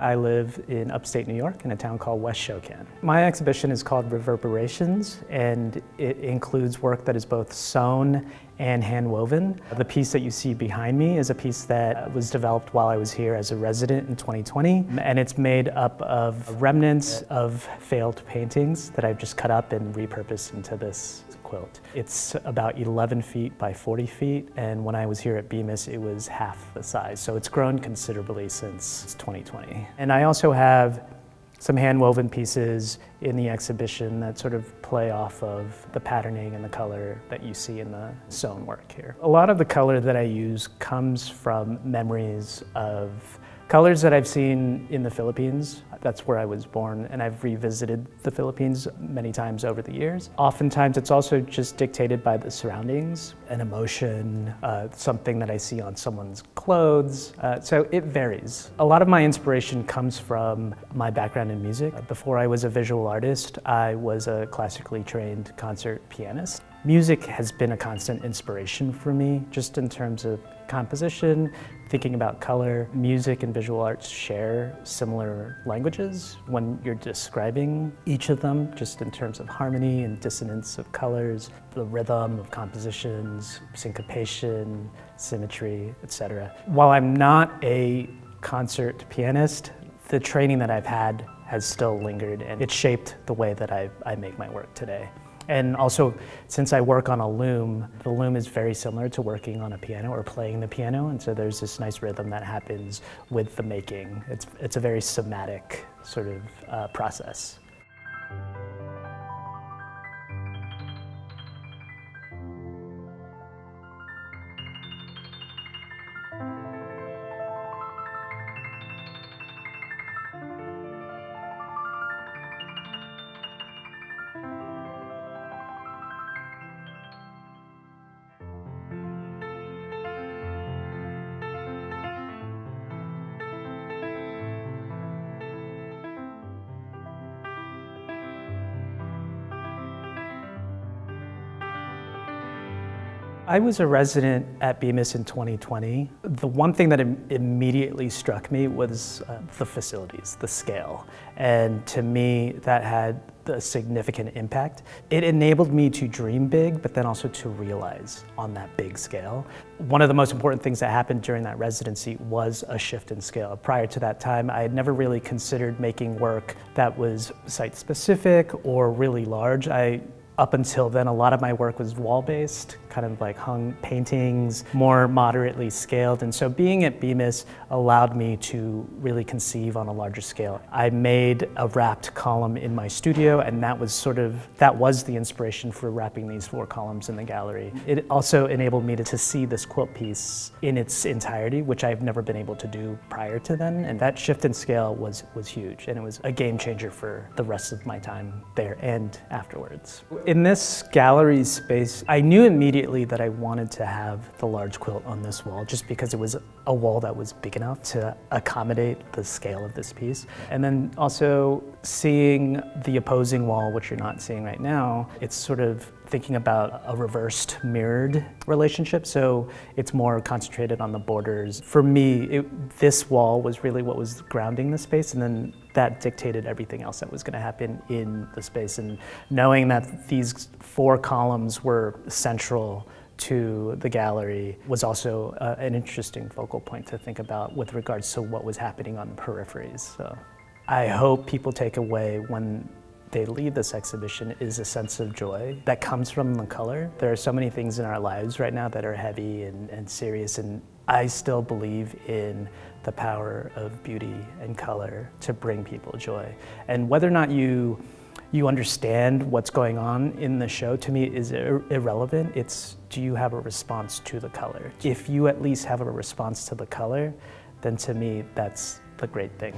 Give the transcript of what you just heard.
I live in upstate New York in a town called West Shokan. My exhibition is called Reverberations and it includes work that is both sewn and hand woven. The piece that you see behind me is a piece that was developed while I was here as a resident in 2020 and it's made up of remnants of failed paintings that I've just cut up and repurposed into this quilt. It's about 11 feet by 40 feet, and when I was here at Bemis, it was half the size. So it's grown considerably since 2020. And I also have some hand-woven pieces in the exhibition that sort of play off of the patterning and the color that you see in the sewn work here. A lot of the color that I use comes from memories of Colors that I've seen in the Philippines, that's where I was born, and I've revisited the Philippines many times over the years. Oftentimes it's also just dictated by the surroundings, an emotion, uh, something that I see on someone's clothes, uh, so it varies. A lot of my inspiration comes from my background in music. Before I was a visual artist, I was a classically trained concert pianist. Music has been a constant inspiration for me, just in terms of composition, thinking about color. Music and visual arts share similar languages when you're describing each of them, just in terms of harmony and dissonance of colors, the rhythm of compositions, syncopation, symmetry, etc. While I'm not a concert pianist, the training that I've had has still lingered and it shaped the way that I, I make my work today. And also, since I work on a loom, the loom is very similar to working on a piano or playing the piano, and so there's this nice rhythm that happens with the making. It's, it's a very somatic sort of uh, process. I was a resident at Bemis in 2020. The one thing that Im immediately struck me was uh, the facilities, the scale. And to me, that had a significant impact. It enabled me to dream big, but then also to realize on that big scale. One of the most important things that happened during that residency was a shift in scale. Prior to that time, I had never really considered making work that was site specific or really large. I up until then, a lot of my work was wall-based, kind of like hung paintings, more moderately scaled. And so being at Bemis allowed me to really conceive on a larger scale. I made a wrapped column in my studio, and that was sort of, that was the inspiration for wrapping these four columns in the gallery. It also enabled me to, to see this quilt piece in its entirety, which I've never been able to do prior to then. And that shift in scale was, was huge, and it was a game changer for the rest of my time there and afterwards. In this gallery space, I knew immediately that I wanted to have the large quilt on this wall just because it was a wall that was big enough to accommodate the scale of this piece. And then also seeing the opposing wall, which you're not seeing right now, it's sort of thinking about a reversed mirrored relationship. So it's more concentrated on the borders. For me, it, this wall was really what was grounding the space and then that dictated everything else that was going to happen in the space. And knowing that these four columns were central to the gallery was also uh, an interesting focal point to think about with regards to what was happening on the peripheries. So I hope people take away when they leave this exhibition is a sense of joy that comes from the color. There are so many things in our lives right now that are heavy and, and serious, and I still believe in the power of beauty and color to bring people joy. And whether or not you you understand what's going on in the show to me is ir irrelevant. It's do you have a response to the color? If you at least have a response to the color, then to me that's the great thing.